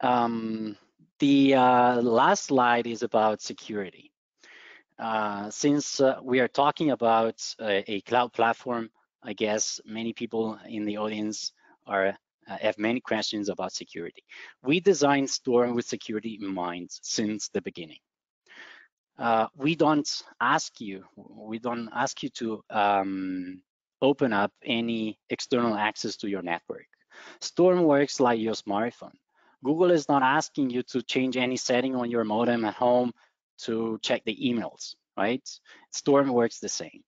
Um, the uh, last slide is about security. Uh, since uh, we are talking about a, cloud platform, I guess many people in the audience are uh, have many questions about security. We designed Storm with security in mind since the beginning. uh, we don't ask you, we don't ask you to um, open up any external access to your network. Storm works like your smartphone. Google is not asking you to change any setting on your modem at home to check the emails, right? Storm works the same.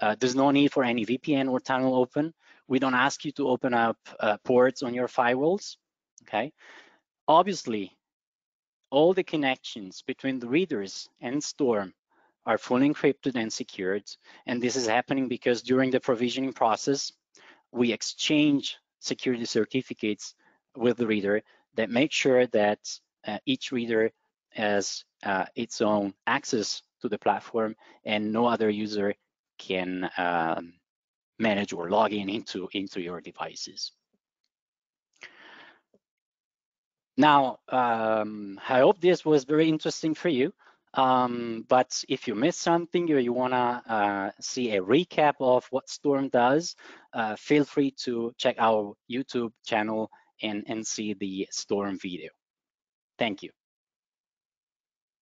Uh, there's no need for any VPN or tunnel open. We don't ask you to open up uh, ports on your firewalls, okay? Obviously, all the connections between the readers and Storm are fully encrypted and secured. And this is happening because during the provisioning process, we exchange security certificates with the reader that make sure that uh, each reader has uh, its own access to the platform and no other user can um, manage or log in into, into your devices. Now, um, I hope this was very interesting for you. Um, but if you missed something or you wanna uh, see a recap of what Storm does, uh, feel free to check our YouTube channel and, and see the Storm video. Thank you.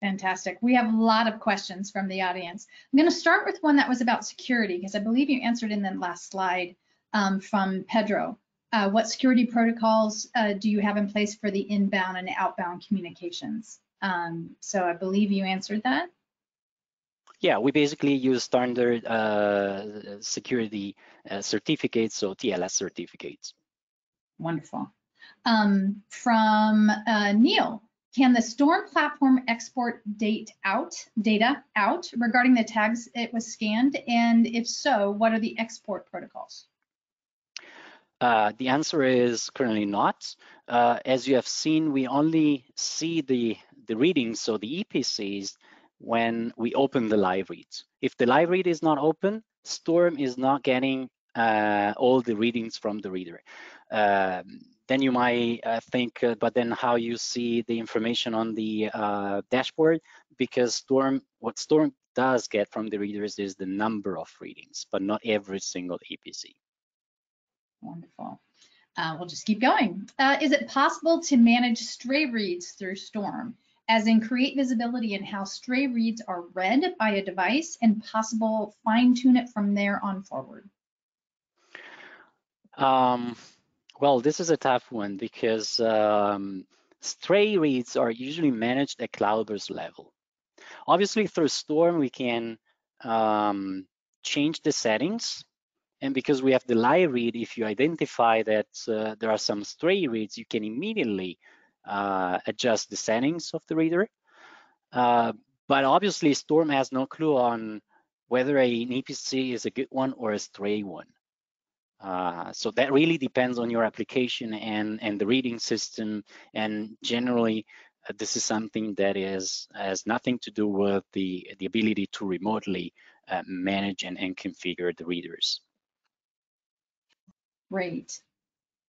Fantastic. We have a lot of questions from the audience. I'm going to start with one that was about security because I believe you answered in the last slide um, from Pedro. Uh, what security protocols uh, do you have in place for the inbound and outbound communications? Um, so I believe you answered that. Yeah, we basically use standard uh, security uh, certificates, so TLS certificates. Wonderful. Um, from uh, Neil, can the Storm platform export date out, data out regarding the tags it was scanned? And if so, what are the export protocols? Uh, the answer is currently not. Uh, as you have seen, we only see the, the readings, so the EPCs, when we open the live reads. If the live read is not open, Storm is not getting uh, all the readings from the reader. Um, then you might uh, think, uh, but then how you see the information on the uh, dashboard, because Storm, what Storm does get from the readers is the number of readings, but not every single EPC. Wonderful. Uh, we'll just keep going. Uh, is it possible to manage stray reads through Storm, as in create visibility in how stray reads are read by a device and possible fine tune it from there on forward? Um, well, this is a tough one because um, stray reads are usually managed at Cloudburst level. Obviously, through Storm, we can um, change the settings. And because we have the live read, if you identify that uh, there are some stray reads, you can immediately uh, adjust the settings of the reader. Uh, but obviously, Storm has no clue on whether an EPC is a good one or a stray one. Uh, so that really depends on your application and, and the reading system. And generally, uh, this is something that is has nothing to do with the, the ability to remotely uh, manage and, and configure the readers. Great.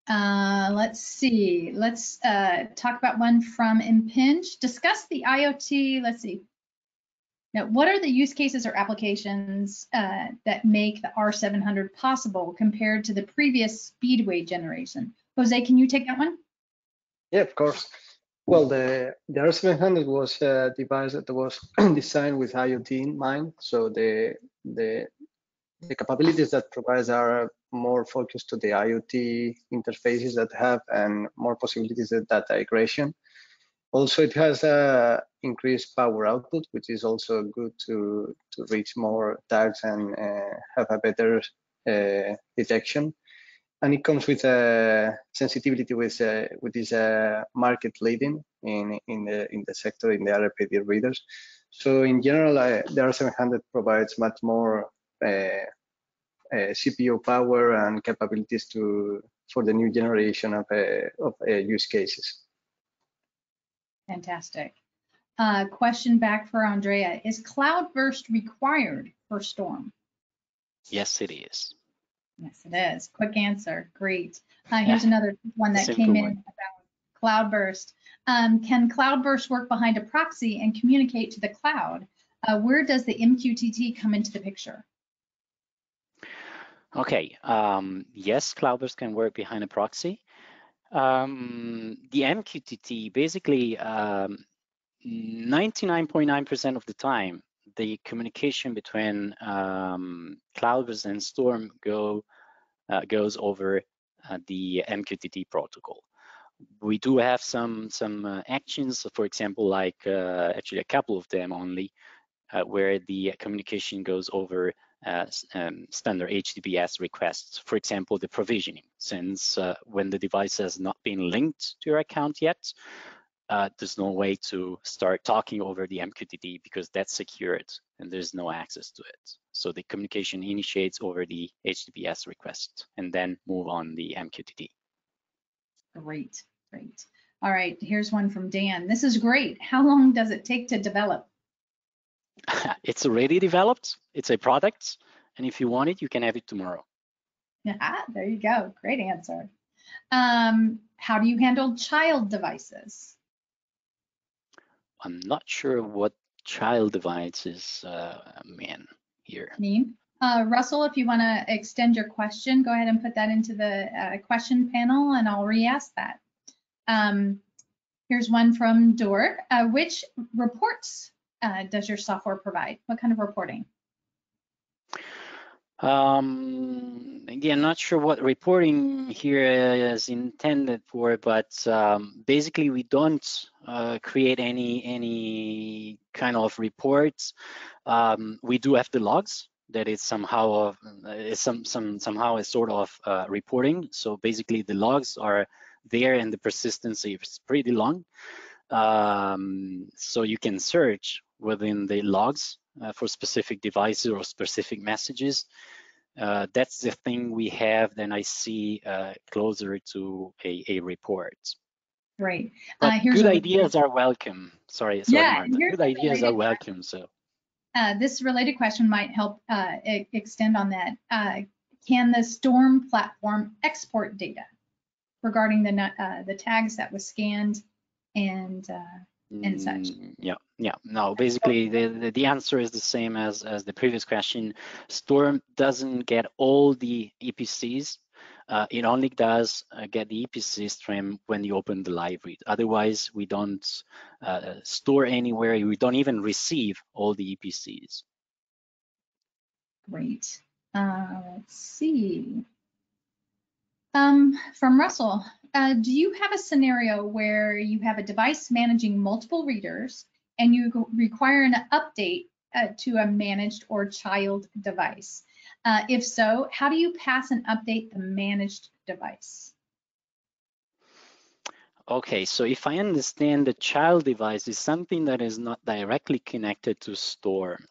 Uh, let's see. Let's uh, talk about one from Impinj. Discuss the IoT. Let's see. Now, what are the use cases or applications uh, that make the R700 possible compared to the previous Speedway generation? Jose, can you take that one? Yeah, of course. Well, the, the R700 was a device that was designed with IoT in mind. So the, the, the capabilities that provides are more focused to the IoT interfaces that have and more possibilities of data aggregation. Also, it has a increased power output, which is also good to, to reach more tags and uh, have a better uh, detection. And it comes with a sensitivity with uh, with this uh, market leading in in the in the sector in the RFID readers. So in general, the R700 provides much more uh, uh, CPU power and capabilities to for the new generation of of use cases. Fantastic. Uh, question back for Andrea. Is Cloudburst required for Storm? Yes, it is. Yes, it is. Quick answer. Great. Uh, here's another one that Simple came in one. about Cloudburst. Um, can Cloudburst work behind a proxy and communicate to the cloud? Uh, where does the MQTT come into the picture? Okay, um, yes, Cloudburst can work behind a proxy. Um, the MQTT basically um, 99.9% of the time, the communication between um, and Storm go uh, goes over uh, the MQTT protocol. We do have some some uh, actions, for example, like uh, actually a couple of them only, uh, where the communication goes over uh, um, standard HTTPS requests. For example, the provisioning, since when the device has not been linked to your account yet, uh, there's no way to start talking over the MQTT because that's secured and there's no access to it. So the communication initiates over the HTTPS request and then move on the MQTT. Great, great. All right, here's one from Dan. This is great. How long does it take to develop? it's already developed. It's a product. And if you want it, you can have it tomorrow. Yeah, there you go. Great answer. Um, how do you handle child devices? I'm not sure what child devices uh, mean here. Mean. Uh, Russell, if you want to extend your question, go ahead and put that into the uh, question panel and I'll re-ask that. Um, here's one from Dor. Uh, which reports uh, does your software provide? What kind of reporting? Um, again, not sure what reporting here is intended for, but um, basically we don't uh, create any any kind of reports. Um, we do have the logs that is somehow of uh, is some some somehow a sort of uh, reporting. So basically the logs are there and the persistency is pretty long. Um, so you can search within the logs uh, for specific devices or specific messages. Uh, that's the thing we have, then I see uh, closer to a, a report. Right. Uh, good ideas are welcome. Sorry, sorry yeah, Martha. Good ideas are welcome. So. Uh, this related question might help uh, extend on that. Uh, can the Storm platform export data regarding the the tags that was scanned and and such? Mm, yeah, yeah. No, basically the, the, answer is the same as as the previous question. Storm doesn't get all the EPCs. Uh, it only does uh, get the EPC stream when you open the live read. Otherwise, we don't uh, store anywhere. We don't even receive all the EPCs. Great. Uh, let's see. Um, from Russell, uh, do you have a scenario where you have a device managing multiple readers and you require an update uh, to a managed or child device? Uh, if so, how do you pass and update the managed device? Okay, so if I understand the child device is something that is not directly connected to Storm,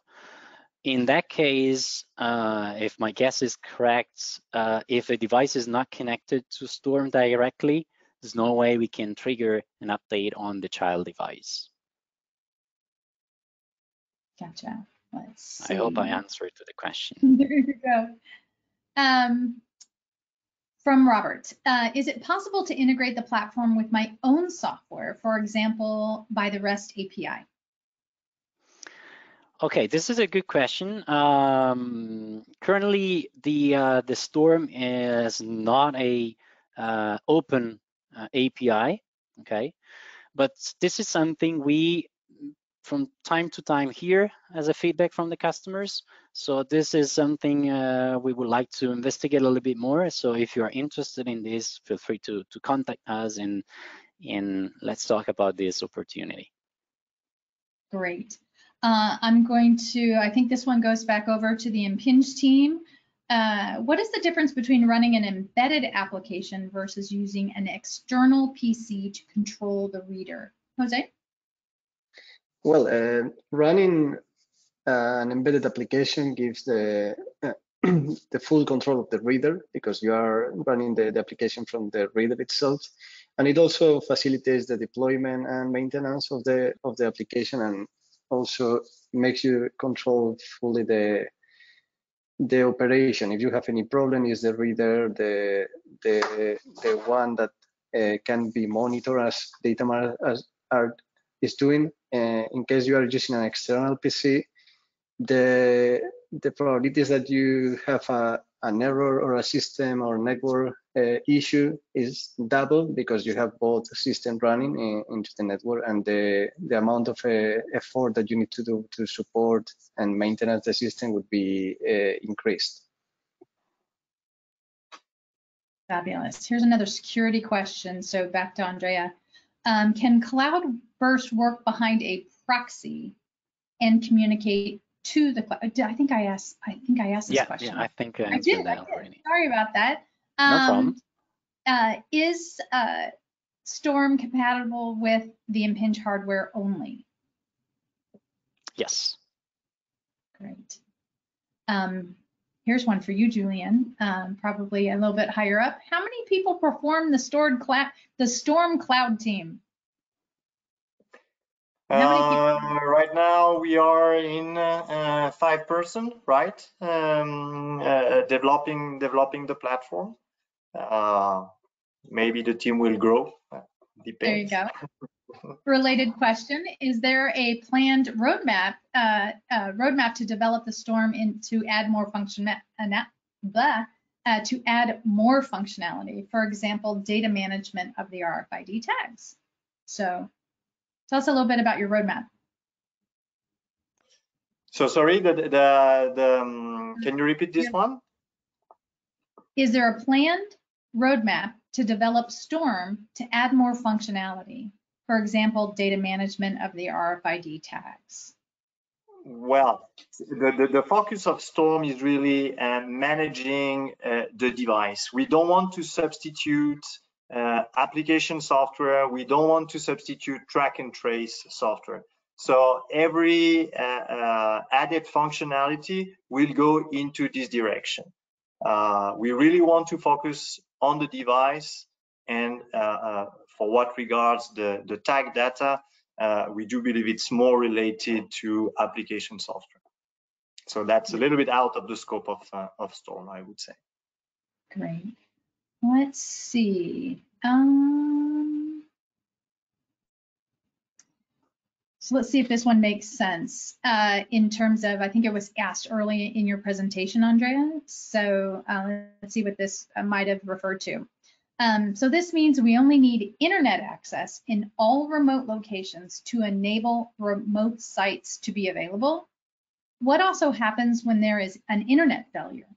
in that case, uh, if my guess is correct, uh, if a device is not connected to Storm directly, there's no way we can trigger an update on the child device. Gotcha. Let's see. I hope I answered to the question. there you go. Um, from Robert, uh, is it possible to integrate the platform with my own software, for example, by the REST API? Okay, this is a good question. Um, currently, the uh, the Storm is not a uh, open uh, API. Okay, but this is something we from time to time here as a feedback from the customers. So this is something uh, we would like to investigate a little bit more. So if you are interested in this, feel free to to contact us and and let's talk about this opportunity. Great. Uh, I'm going to, I think this one goes back over to the Impinj team. Uh, what is the difference between running an embedded application versus using an external PC to control the reader? Jose? Well, uh, running uh, an embedded application gives the uh, the full control of the reader because you are running the, the application from the reader itself and it also facilitates the deployment and maintenance of the of the application and also makes you control fully the the operation. If you have any problem, is the reader the the the one that uh, can be monitored as data as are is doing. Uh, in case you are using an external PC, the the probabilities that you have a, an error or a system or network uh, issue is double because you have both system running in, into the network and the, the amount of uh, effort that you need to do to support and maintain the system would be uh, increased. Fabulous. Here's another security question. So back to Andrea. Um, can Cloudburst work behind a proxy and communicate to the cloud? I think I asked. I think I asked this Yeah, question. yeah, I think I I answered did. I did. Sorry about that. No problem. Um, Uh, is uh, Storm compatible with the Impinj hardware only? Yes. Great. Um, here's one for you, Julian. Um, probably a little bit higher up. How many people perform the stored cloud, the Storm Cloud team? How many people- Uh, right now we are in uh, uh, five person, right? Um, uh, developing developing the platform. Uh, maybe the team will grow. Uh, There you go. Related question: Is there a planned roadmap uh, uh, roadmap to develop the Storm and to add more function uh, blah, uh, to add more functionality? For example, data management of the RFID tags. So, tell us a little bit about your roadmap. So sorry, the the, the um, can you repeat this one? Is there a planned roadmap to develop Storm to add more functionality? For example, data management of the RFID tags. Well, the, the, the focus of Storm is really uh, managing uh, the device. We don't want to substitute uh, application software. We don't want to substitute track and trace software. So every uh, uh, added functionality will go into this direction. Uh, we really want to focus on the device and for what regards the, the tag data, uh, we do believe it's more related to application software. So that's a little bit out of the scope of, uh, of Storm, I would say. Great. Let's see. Um, so let's see if this one makes sense uh, in terms of, I think it was asked early in your presentation, Andrea. So uh, let's see what this uh, might have referred to. Um, so this means we only need internet access in all remote locations to enable remote sites to be available. What also happens when there is an internet failure?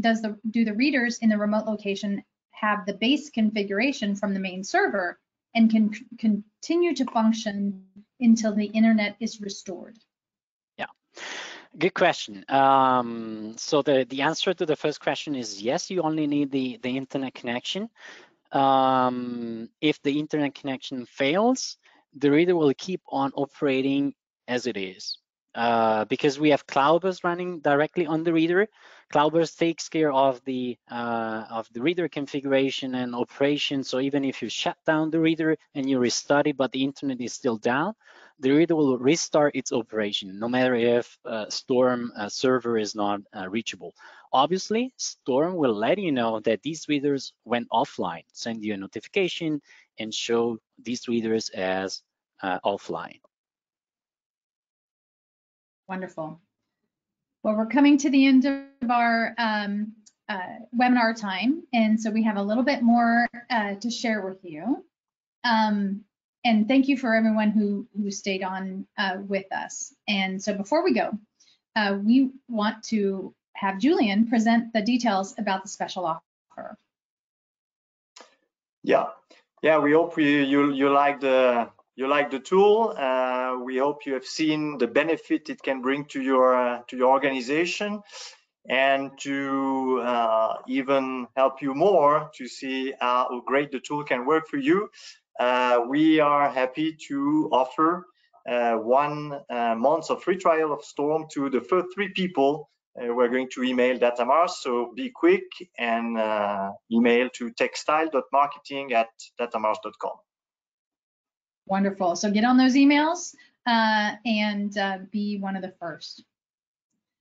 Does the do the readers in the remote location have the base configuration from the main server and can continue to function until the internet is restored? Good question. Um, so the, the answer to the first question is yes, you only need the, the internet connection. Um, if the internet connection fails, the reader will keep on operating as it is. Uh, because we have Cloudburst running directly on the reader, Cloudburst takes care of the uh, of the reader configuration and operation. So even if you shut down the reader and you restart it, but the internet is still down, the reader will restart its operation, no matter if uh, Storm uh, server is not uh, reachable. Obviously, Storm will let you know that these readers went offline, send you a notification, and show these readers as uh, offline. Wonderful. Well, we're coming to the end of our um, uh, webinar time, and so we have a little bit more uh, to share with you. Um, and thank you for everyone who who stayed on uh, with us. And so before we go, uh, we want to have Julian present the details about the special offer. Yeah, yeah. We hope we, you you like the you like the tool. Uh, we hope you have seen the benefit it can bring to your to your organization, and to uh, even help you more to see how great the tool can work for you. Uh, we are happy to offer uh, one uh, month of free trial of Storm to the first three people uh, we're going to email Datamars, so be quick and uh, email to textile.marketing at datamars.com. Wonderful. So get on those emails uh, and be one of the first.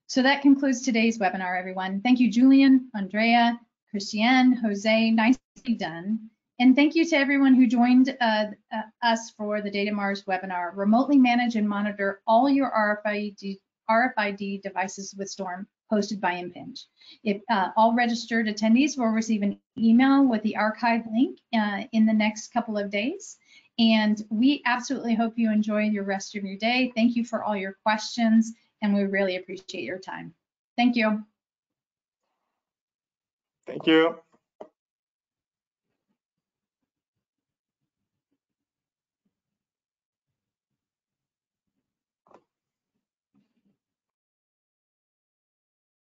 So that concludes today's webinar, everyone. Thank you, Julian, Andrea, Christiane, Jose. Nicely done. And thank you to everyone who joined uh, uh, us for the Datamars webinar, remotely manage and monitor all your RFID, RFID devices with Storm. hosted by Impinj. If uh, all registered attendees will receive an email with the archive link uh, in the next couple of days. And we absolutely hope you enjoy your rest of your day. Thank you for all your questions, and we really appreciate your time. Thank you. Thank you.